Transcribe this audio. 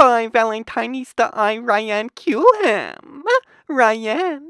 by Valentinista I Ryan Culham. Ryan.